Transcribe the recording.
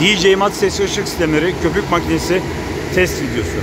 DJ Mat Ses Işık Sistemleri Köpük Makinesi test videosu.